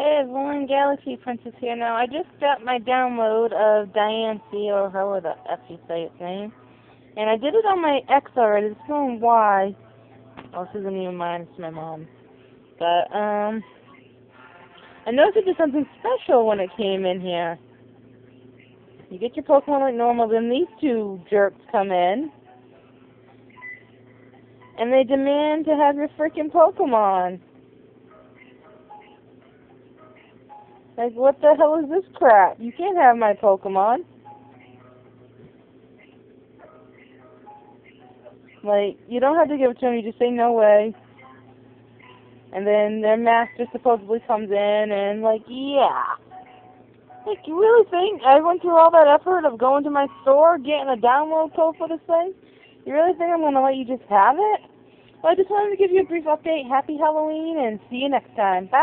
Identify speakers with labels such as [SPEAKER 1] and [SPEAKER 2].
[SPEAKER 1] Hey everyone, Galaxy Princess here. Now, I just got my download of Diane C, or however the F you say its name. And I did it on my X already. It's going Y. Oh, this isn't even mine, it's my mom. But, um, I noticed it did something special when it came in here. You get your Pokemon like normal, then these two jerks come in. And they demand to have your freaking Pokemon. Like, what the hell is this crap? You can't have my Pokemon. Like, you don't have to give it to them, you just say no way. And then their master supposedly comes in and, like, yeah. Like, you really think I went through all that effort of going to my store, getting a download code for this thing? You really think I'm going to let you just have it? Well, I just wanted to give you a brief update. Happy Halloween, and see you next time. Bye.